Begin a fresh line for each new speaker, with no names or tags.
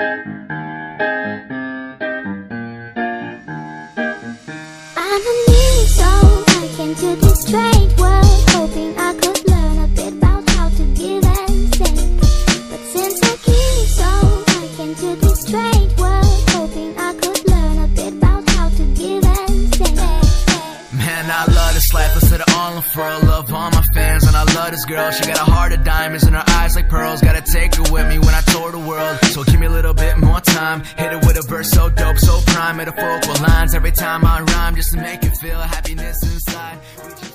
I'm a new soul, I came to this strange world Hoping I could learn a bit about how to give and take. But since I came so I came to this strange world Hoping I could learn a bit about how to give and take.
Man, I love this life, I said hit it all for a love all my fans And I love this girl, she got a heart of diamonds and her eyes like pearls. Gotta take her with me all time. Hit it with a verse so dope, so prime. Metaphorical lines every time I rhyme just to make you feel happiness inside.